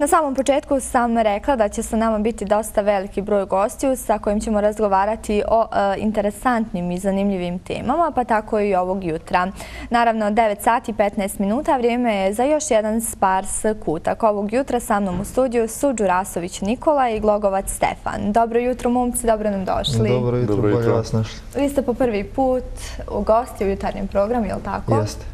Na samom početku sam rekla da će sa nama biti dosta veliki broj gostiju sa kojim ćemo razgovarati o e, interesantnim i zanimljivim temama, pa tako i ovog jutra. Naravno, 9 sati i 15 minuta vrijeme je za još jedan spars kutak. Ovog jutra sa mnom u studiju su Đurasović Nikola i Glogovac Stefan. Dobro jutro, momci, dobro nam došli. Dobro jutro, bolje vas našli. Vi ste po prvi put u gosti u jutarnjem programu, je li tako? Jeste.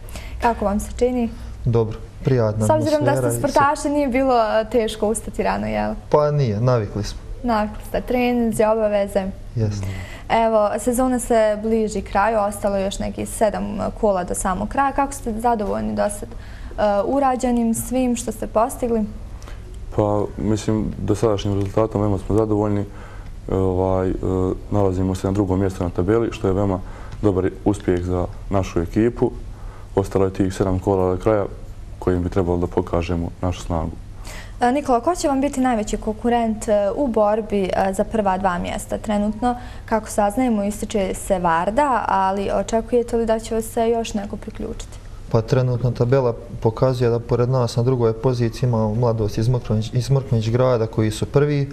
Kako vam se čini? Dobro prijatna S obzirom da ste sportaši, nije bilo e, teško ustati rano, jel? Pa nije, navikli smo. Navikli ste, treninzi, obaveze. Jeste. Evo, sezona se bliži kraju, ostalo još neki sedam kola do samog kraja. Kako ste zadovoljni do sad uh, urađenim svim što ste postigli? Pa, mislim, do sadašnjim rezultatom veoma smo zadovoljni. Ovaj, uh, nalazimo se na drugom mjestu na tabeli, što je veoma dobar uspjeh za našu ekipu. Ostalo je tih sedam kola do kraja kojim bi trebalo da pokažemo našu snagu. E, Nikola, ko će vam biti najveći konkurent e, u borbi e, za prva dva mjesta? Trenutno, kako saznajemo, ističe se Varda, ali očekujete li da će se još neko priključiti? Pa trenutno tabela pokazuje da pored nas na drugoj poziciji imamo mladost iz Mrknić grada koji su prvi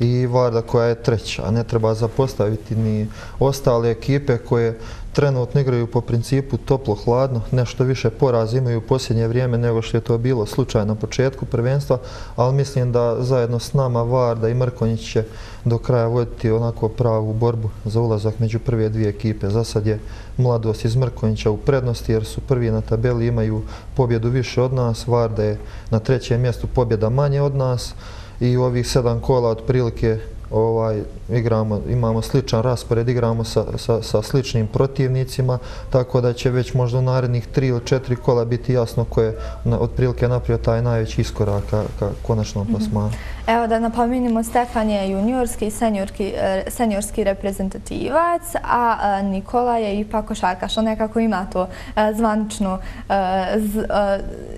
i Varda koja je treća. Ne treba zapostaviti ni ostale ekipe koje trenutno igraju po principu toplo-hladno, nešto više poraz imaju u posljednje vrijeme nego što je to bilo slučaj na početku prvenstva, ali mislim da zajedno s nama Varda i Mrkonjić će do kraja voditi onako pravu borbu za ulazak među prve dvije ekipe. Za sad je mladost iz Mrkonjića u prednosti jer su prvi na tabeli, imaju pobjedu više od nas, Varda je na trećem mjestu pobjeda manje od nas i u ovih sedam kola otprilike ovaj, igramo, imamo sličan raspored, igramo sa, sa, sa sličnim protivnicima, tako da će već možda u narednih tri ili četiri kola biti jasno ko je otprilike napravio taj najveći iskorak ka, ka konačnom mhm. plasmanu. Evo da napominimo, Stefan je juniorski i seniorski, e, seniorski reprezentativac, a e, Nikola je ipak košarkaš. On nekako ima to e, zvanično z,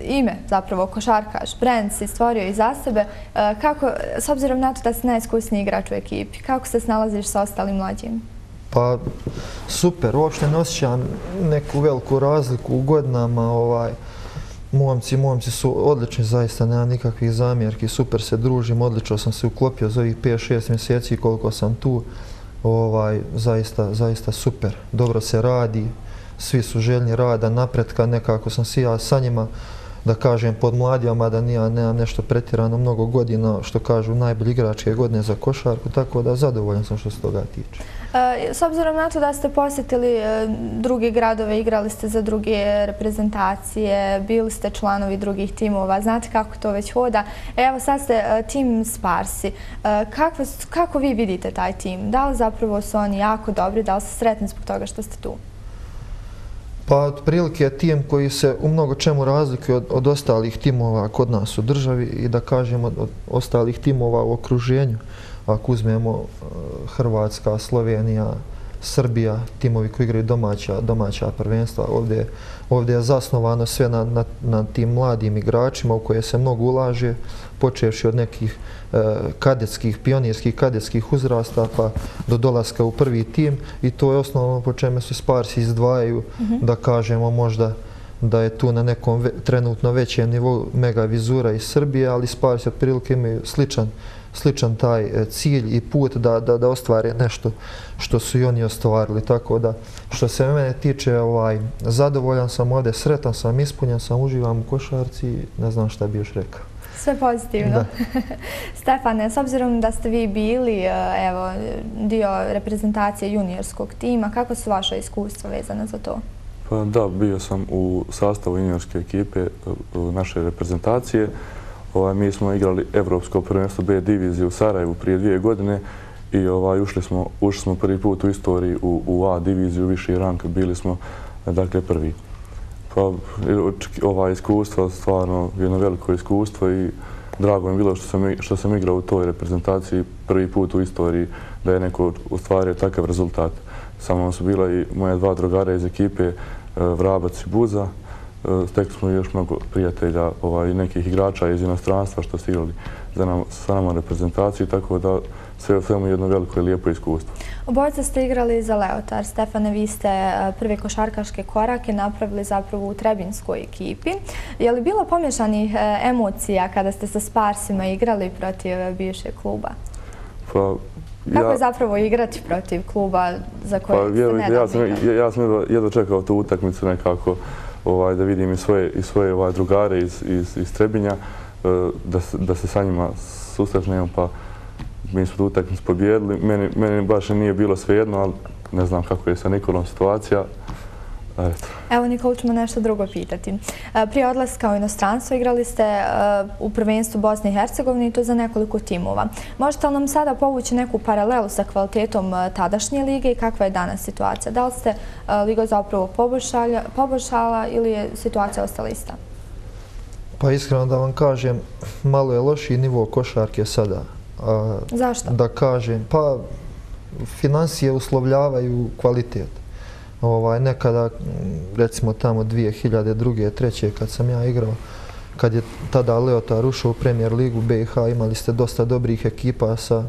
ime, zapravo košarkaš. Brand si stvorio i za sebe. Kako, s obzirom na to da si najiskusniji igrač u ekipi, kako se snalaziš sa ostalim mlađim? Pa super, uopšte ne osjećam neku veliku razliku u godinama. Ovaj, momci, momci su odlični, zaista nema nikakvih zamjerki, super se družim, odlično sam se uklopio za ovih 5-6 mjeseci koliko sam tu. Ovaj, zaista, zaista super, dobro se radi, svi su željni rada, napretka, nekako sam si ja sa njima da kažem, pod mladijama, da nija, nemam nešto pretirano mnogo godina, što kažu, najbolji igračke godine za košarku, tako da zadovoljan sam što se toga tiče. E, s obzirom na to da ste posjetili e, druge gradove, igrali ste za druge reprezentacije, bili ste članovi drugih timova, znate kako to već hoda. E, evo sad ste e, tim Sparsi. Kako, kako vi vidite taj tim? Da li zapravo su oni jako dobri, da li ste sretni zbog toga što ste tu? Pa, otprilike je tim koji se u mnogo čemu razlikuje od, od ostalih timova kod nas u državi i da kažemo od, ostalih timova u okruženju. Ako uzmemo uh, Hrvatska, Slovenija, Srbija, timovi koji igraju domaća, domaća prvenstva, ovdje, ovdje je zasnovano sve na, na, na tim mladim igračima u koje se mnogo ulaže, počevši od nekih e, kadetskih, pionirskih kadetskih uzrasta pa do dolaska u prvi tim i to je osnovno po čeme se Sparsi izdvajaju, mm -hmm. da kažemo možda da je tu na nekom ve, trenutno većem nivou mega vizura iz Srbije, ali Sparsi otprilike imaju sličan sličan taj e, cilj i put da, da, da ostvare nešto što su i oni ostvarili. Tako da, što se mene tiče, ovaj, zadovoljan sam ovdje, sretan sam, ispunjen sam, uživam u košarci, ne znam šta bi još rekao. Sve pozitivno. Stefane, s obzirom da ste vi bili e, evo, dio reprezentacije juniorskog tima, kako su vaše iskustva vezane za to? Pa da, bio sam u sastavu juniorske ekipe e, naše reprezentacije. Ovaj, mi smo igrali Evropsko prvenstvo B divizije u Sarajevu prije dvije godine i ovaj, ušli, smo, ušli smo prvi put u istoriji u, u A diviziju, viši rank, bili smo dakle, prvi. Pa, ova iskustva, stvarno jedno veliko iskustvo i drago mi bilo što sam, što sam igrao u toj reprezentaciji prvi put u istoriji da je neko ustvario takav rezultat. Samo su bila i moja dva drugara iz ekipe, e, Vrabac i Buza, stekli smo još mnogo prijatelja ovaj, i nekih igrača iz inostranstva što su igrali sa nama reprezentaciju, tako da sve u svemu jedno veliko i lijepo iskustvo. Obojica ste igrali za Leotar. Stefane, vi ste e, prve košarkaške korake napravili zapravo u Trebinskoj ekipi. Je li bilo pomješanih e, emocija kada ste sa Sparsima igrali protiv bivšeg kluba? Pa, Kako je zapravo igrati protiv kluba za pa, ste nedavno igrali? Ja sam jedno čekao tu utakmicu nekako ovaj, da vidim i svoje ovaj, drugare iz Trebinja, e, da se sa njima susretnemo pa mi smo tu utakmicu pobjedili. Meni baš nije bilo svejedno, ali ne znam kako je sa Nikolom situacija. Evo, Nikolu, ćemo nešto drugo pitati. E, prije odlaska u inostranstvo igrali ste e, u prvenstvu Bosne i Hercegovine i to za nekoliko timova. Možete li nam sada povući neku paralelu sa kvalitetom e, tadašnje lige i kakva je danas situacija? Da li ste Liga zapravo poboljšala ili je situacija ostala ista? Pa iskreno da vam kažem, malo je loši nivo košarke sada. Zašto? Da kažem, pa financije uslovljavaju kvalitet. Ovaj, nekada, recimo tamo 2002. treće kad sam ja igrao, kad je tada Leotar ušao u Premier ligu BiH, imali ste dosta dobrih ekipa sa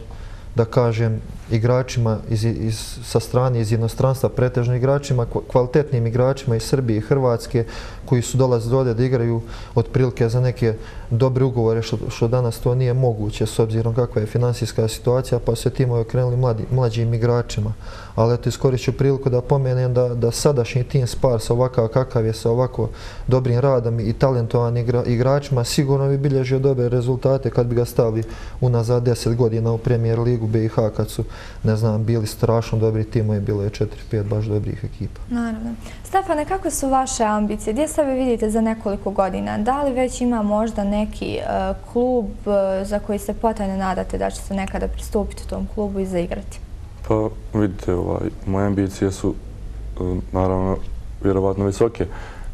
da kažem, igračima iz, iz, sa strane iz jednostranstva, pretežno igračima, kvalitetnim igračima iz Srbije i Hrvatske, koji su dolazili ovdje da igraju otprilike za neke dobre ugovore, što, što danas to nije moguće s obzirom kakva je finansijska situacija, pa se timovi okrenuli mladi, mlađim igračima. Ali eto, iskoristit ću priliku da pomenem da, da sadašnji tim Spars, ovakav kakav je sa ovako dobrim radom i talentovanim igra, igračima, sigurno bi bilježio dobre rezultate kad bi ga stavili unazad 10 godina u premijer ligu BiH, kad su, ne znam, bili strašno dobri timovi, bilo je 4-5 baš dobrih ekipa. Naravno. Stefane, kako su vaše ambicije? Gdje sebe vidite za nekoliko godina? Da li već ima možda neki uh, klub uh, za koji se potajno nadate da će se nekada pristupiti tom klubu i zaigrati? Pa vidite, ovaj, moje ambicije su e, naravno vjerovatno visoke.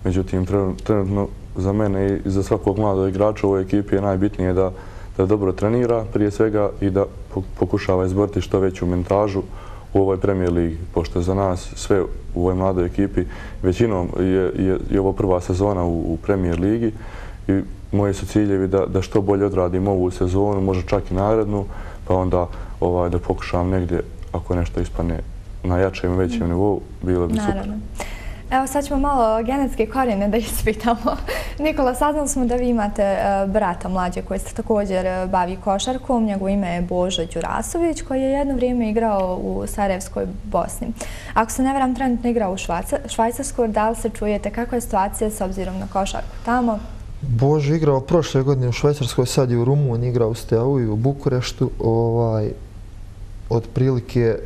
Međutim, trenutno za mene i za svakog mladog igrača u ovoj ekipi je najbitnije da, da dobro trenira prije svega i da pokušava izboriti što veću mentažu u ovoj premijer ligi, pošto za nas sve u ovoj mladoj ekipi većinom je, je, je ovo prva sezona u, u premijer ligi i moji su ciljevi da, da što bolje odradim ovu sezonu, možda čak i narednu, pa onda ovaj, da pokušam negdje, ako nešto ispane na jačem i većem nivou, bilo bi super. Naravno. Evo sad ćemo malo genetske korijene da ispitamo. Nikola, saznali smo da vi imate e, brata mlađe koji se također e, bavi košarkom. Njegov ime je Božo Đurasović koji je jedno vrijeme igrao u Sarajevskoj Bosni. Ako se ne veram, trenutno igrao u Švajcarskoj, da li se čujete kakva je situacija s obzirom na košarku tamo? Božo igrao prošle godine u Švajcarskoj, sad je u Rumuniji, igrao u Steavu i u Bukureštu. Ovaj, otprilike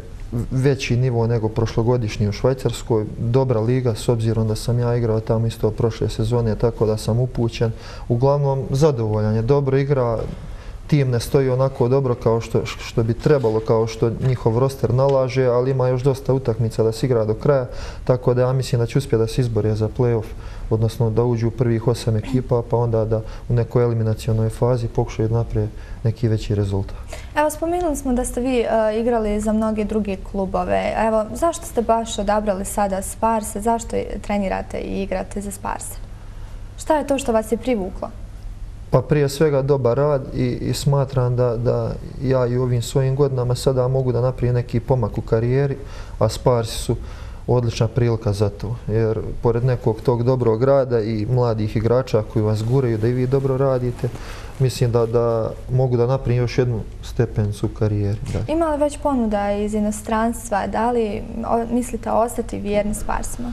veći nivo nego prošlogodišnji u Švajcarskoj. Dobra liga, s obzirom da sam ja igrao tamo isto prošle sezone, tako da sam upućen. Uglavnom, zadovoljan je. Dobro igra, tim ne stoji onako dobro kao što, što bi trebalo, kao što njihov roster nalaže, ali ima još dosta utakmica da se igra do kraja, tako da ja mislim da će uspjeti da se izbore za play-off, odnosno da uđu u prvih osam ekipa, pa onda da u nekoj eliminacijonoj fazi pokušaju naprijed neki veći rezultat. Evo, spomenuli smo da ste vi uh, igrali za mnoge druge klubove. Evo, zašto ste baš odabrali sada Sparse? Zašto trenirate i igrate za Sparse? Šta je to što vas je privuklo? Pa prije svega dobar rad i, i smatram da, da ja i ovim svojim godinama sada mogu da naprijem neki pomak u karijeri, a Sparsi su odlična prilika za to. Jer pored nekog tog dobrog rada i mladih igrača koji vas guraju da i vi dobro radite, mislim da, da mogu da naprijem još jednu stepencu u karijeri. Da. Ima li već ponuda iz inostranstva? Da li mislite ostati vjerni Sparsima?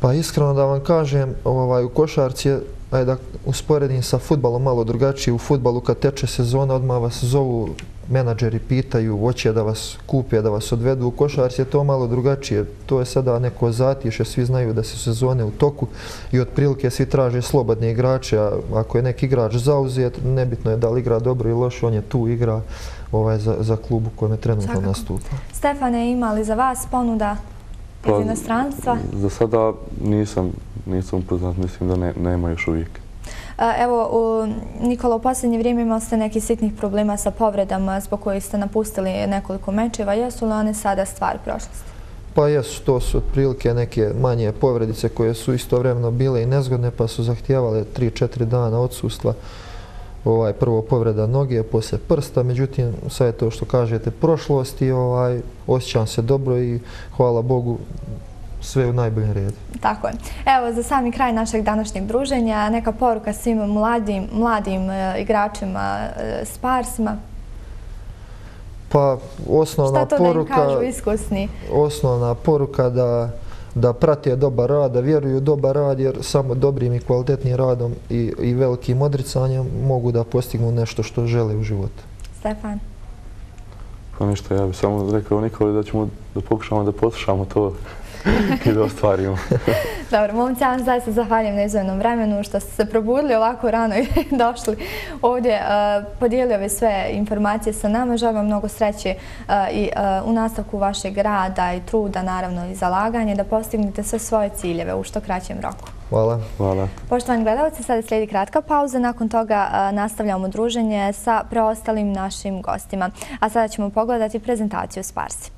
Pa iskreno da vam kažem, ovaj, u košarci je ajde da usporedim sa futbalom malo drugačije. U futbalu kad teče sezona odmah vas zovu menadžeri pitaju, hoće da vas kupe, da vas odvedu u košarci, je to malo drugačije. To je sada neko zatiše, svi znaju da se sezone u toku i otprilike svi traže slobodne igrače, a ako je neki igrač zauzet, nebitno je da li igra dobro ili loše, on je tu igra ovaj, za, za klub u kojem je trenutno nastupa. Stefane, ima li za vas ponuda iz pa, inostranstva? Za sada nisam, nisam upoznat, mislim da ne, nema još uvijek. Evo, Nikola, u posljednje vrijeme imali ste nekih sitnih problema sa povredama zbog kojih ste napustili nekoliko mečeva. Jesu li one sada stvar prošlosti? Pa jesu, to su otprilike neke manje povredice koje su istovremeno bile i nezgodne pa su zahtijevale 3-4 dana odsustva. Ovaj, prvo povreda noge, poslije prsta, međutim sve je to što kažete prošlost i ovaj, osjećam se dobro i hvala Bogu sve u najboljem redu. Tako je. Evo, za sami kraj našeg današnjeg druženja, neka poruka svim mladim, mladim e, igračima e, Sparsima. Pa osnovna poruka... Šta to da im kažu iskusni? Osnovna poruka da da prate dobar rad, da vjeruju dobar rad, jer samo dobrim i kvalitetnim radom i, i velikim odricanjem mogu da postignu nešto što žele u životu. Stefan? Pa ništa, ja bih samo rekao Nikoli da ćemo da pokušamo da poslušamo to i da ostvarimo. Dobro, momci, ja vam zaista zahvaljujem na izvojnom vremenu što ste se probudili ovako rano i došli ovdje, podijelili ove sve informacije sa nama. Želim vam mnogo sreće i u nastavku vašeg rada i truda, naravno i zalaganje, da postignete sve svoje ciljeve u što kraćem roku. Hvala. Hvala. Poštovani gledalci, sada slijedi kratka pauza. Nakon toga nastavljamo druženje sa preostalim našim gostima. A sada ćemo pogledati prezentaciju Sparsi.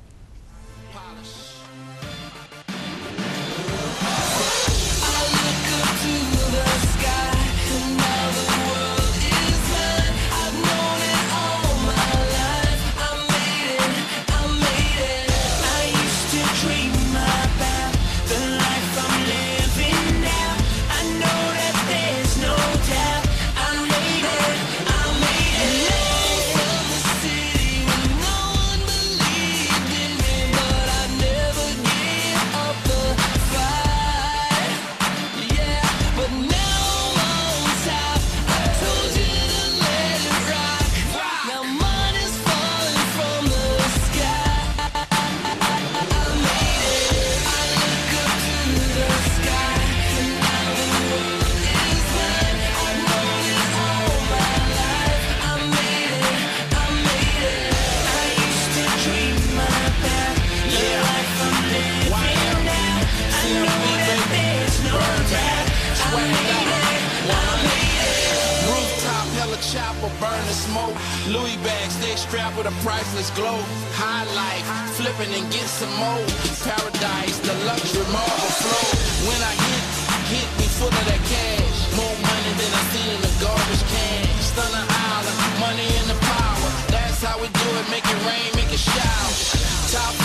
smoke. Louis bags, they strapped with a priceless glow. High life, flipping and get some more. Paradise, the luxury marble flow. When I hit, I hit me full of that cash. More money than I see in the garbage can. Stunner island, money in the power. That's how we do it, make it rain, make it shower. Top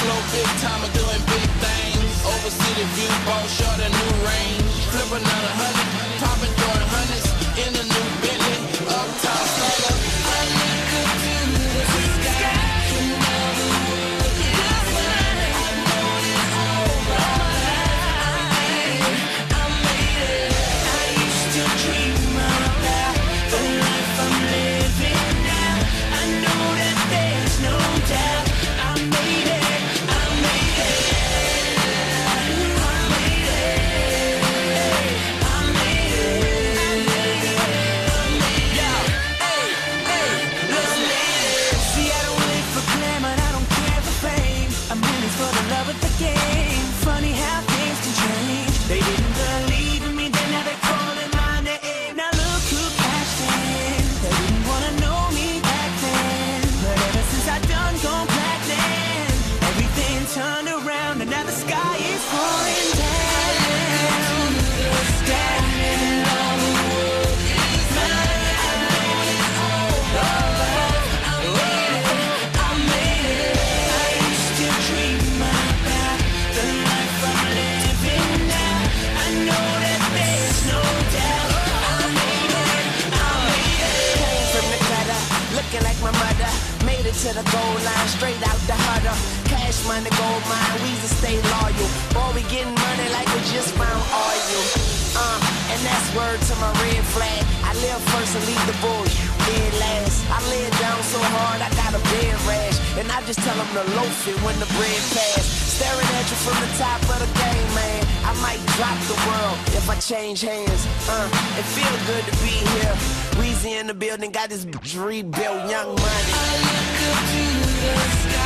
to the goal line, straight out the huddle. Cash money, gold mine, we just stay loyal. Boy, we getting money like we just found oil. Uh, and that's word to my red flag. I live first and leave the boy dead last. I lay down so hard, I got a bed rash. And I just tell them to loaf it when the bread pass. Staring at you from the top of the game, man. I might drop the world if I change hands. Uh, it feels good to be here. Weezy in the building, got this rebuilt, young money. I look up to the sky.